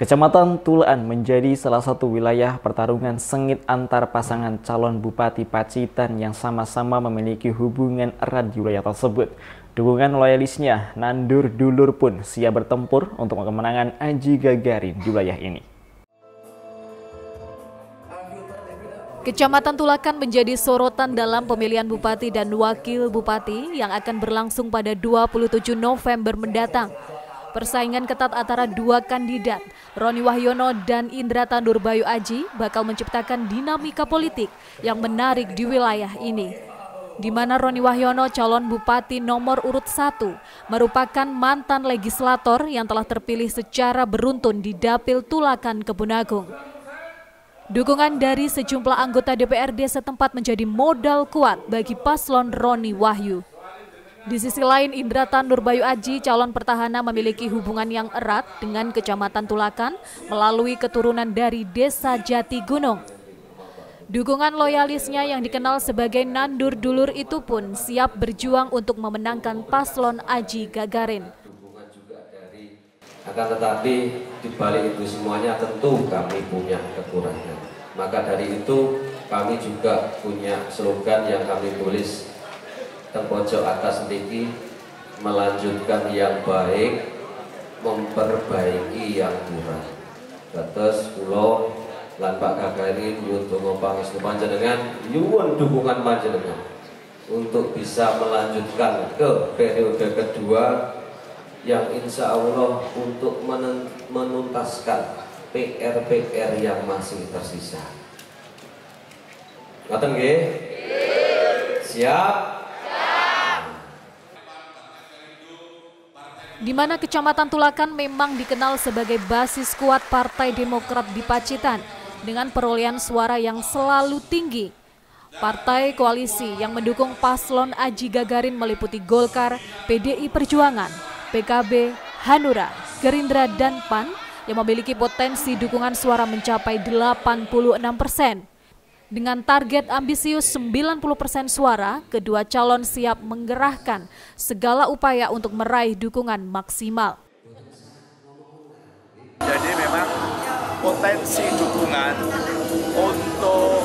Kecamatan Tulaan menjadi salah satu wilayah pertarungan sengit antar pasangan calon Bupati Pacitan yang sama-sama memiliki hubungan erat di wilayah tersebut. Dukungan loyalisnya, Nandur Dulur pun siap bertempur untuk kemenangan Aji Gagarin di wilayah ini. Kecamatan Tulakan menjadi sorotan dalam pemilihan bupati dan wakil bupati yang akan berlangsung pada 27 November mendatang. Persaingan ketat antara dua kandidat, Roni Wahyono dan Indra Tandur Bayu Aji, bakal menciptakan dinamika politik yang menarik di wilayah ini. Di mana Roni Wahyono, calon bupati nomor urut satu, merupakan mantan legislator yang telah terpilih secara beruntun di Dapil Tulakan Kebunagung. Dukungan dari sejumlah anggota DPRD setempat menjadi modal kuat bagi paslon Roni Wahyu. Di sisi lain, Indra Tandur Bayu Aji, calon pertahanan memiliki hubungan yang erat dengan Kecamatan Tulakan melalui keturunan dari Desa Jati Gunung. Dukungan loyalisnya yang dikenal sebagai Nandur Dulur itu pun siap berjuang untuk memenangkan paslon Aji Gagarin. Akan tetapi di balik itu semuanya tentu kami punya kekurangan. Maka dari itu kami juga punya slogan yang kami tulis pojok atas niki melanjutkan yang baik memperbaiki yang kurang Terus pulau lan Pak Kakari nyuwun donga pangestu panjenengan nyuwun dukungan panjenengan untuk bisa melanjutkan ke periode kedua yang insya Allah untuk menuntaskan PR-PR yang masih tersisa. Ngoten nggih? Siap? Di mana Kecamatan Tulakan memang dikenal sebagai basis kuat Partai Demokrat di Pacitan dengan perolehan suara yang selalu tinggi. Partai koalisi yang mendukung paslon Aji Gagarin meliputi Golkar, PDI Perjuangan, PKB, Hanura, Gerindra, dan PAN yang memiliki potensi dukungan suara mencapai 86 persen. Dengan target ambisius 90% suara, kedua calon siap menggerahkan segala upaya untuk meraih dukungan maksimal. Jadi memang potensi dukungan untuk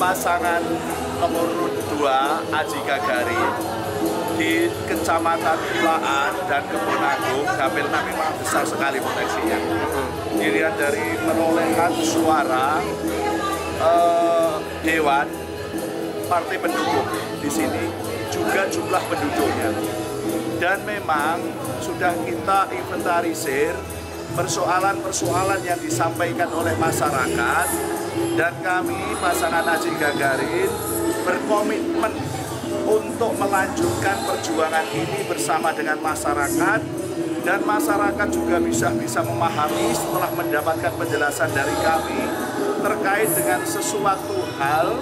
pasangan nomor 2 Aji Gagari di Kecamatan Tulaan dan Kebunagung, dapilnya memang besar sekali potensinya. Dilihat dari perolehan suara uh, dewan partai pendukung di sini juga jumlah penduduknya. Dan memang sudah kita inventarisir persoalan-persoalan yang disampaikan oleh masyarakat. Dan kami pasangan Haji Gagarin berkomitmen untuk melanjutkan perjuangan ini bersama dengan masyarakat. Dan masyarakat juga bisa bisa memahami setelah mendapatkan penjelasan dari kami terkait dengan sesuatu hal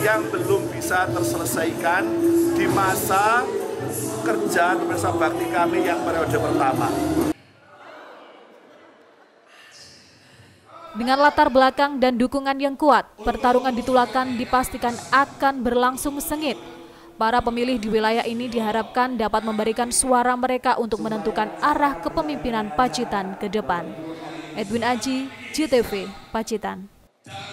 yang belum bisa terselesaikan di masa kerja bersama bakti kami yang periode pertama. Dengan latar belakang dan dukungan yang kuat, pertarungan ditulakan dipastikan akan berlangsung sengit. Para pemilih di wilayah ini diharapkan dapat memberikan suara mereka untuk menentukan arah kepemimpinan Pacitan ke depan. Edwin Aji, JTV, Pacitan. Time.